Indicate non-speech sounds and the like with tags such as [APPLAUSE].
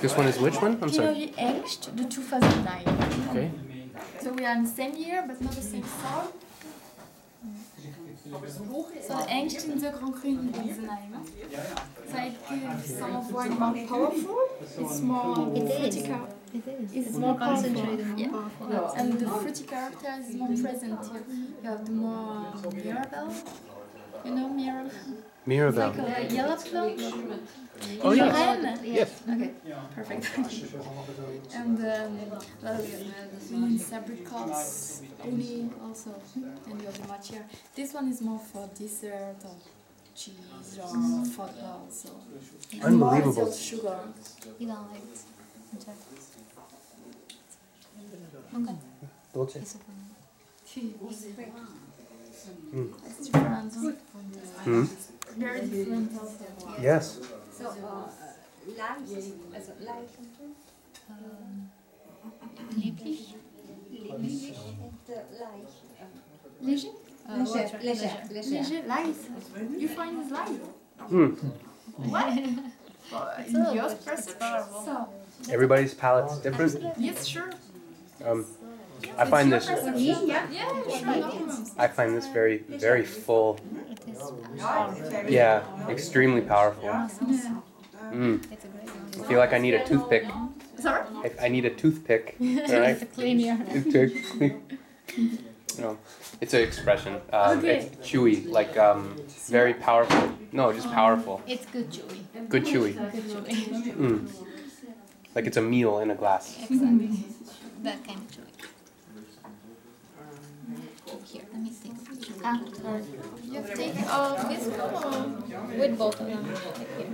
This one is which one? I'm sorry. Pinot Hengst, the 2009. Okay. So we are in the same year, but not the same song. So Hengst in the Grand Cru in Rosenheim. So it gives some of wine more powerful. It's more fruity char- It is. It's It's more more concentrated, powerful. more Yeah. powerful. And the fruity character is more present here. You have the more Mirabelle. You know Mirabelle? Mirabelle. Like a yellow plum. Oh, In yes. Lorraine? Yes. Okay, perfect. and um, well, means apricots, honey also, and you have the matcha. This one is more for dessert or cheese or fodder also. And Unbelievable. More sugar. You don't like it. Okay. Dolce. It's okay. It's different. huh? Hmm? Very different also. Yes. So, äh, leicht, also leicht Um, lieblich. lieblich und leicht. Léger? Uh, Léger, water. léger, léger. Léger, light. You find it light? Hmm. What? Well, in yours, perhaps. So, Everybody's palate's different. yes, sure. Um, I find this. Yeah, yeah, sure, no. I find this very, very full. It is. Yeah, extremely powerful. Yeah. Mm. It's a great I feel like I need a toothpick. Sorry? I, I need a toothpick. [LAUGHS] Right? to clean your. [LAUGHS] No, it's an expression. Um, Okay. It's chewy, like um, very powerful. No, just powerful. It's good chewy. Good chewy. Good chewy. Mm. Like it's a meal in a glass. Exactly. That kind of chewy. Here, let me take a picture. Ah. You have taken all this one? With both of them, like. Okay.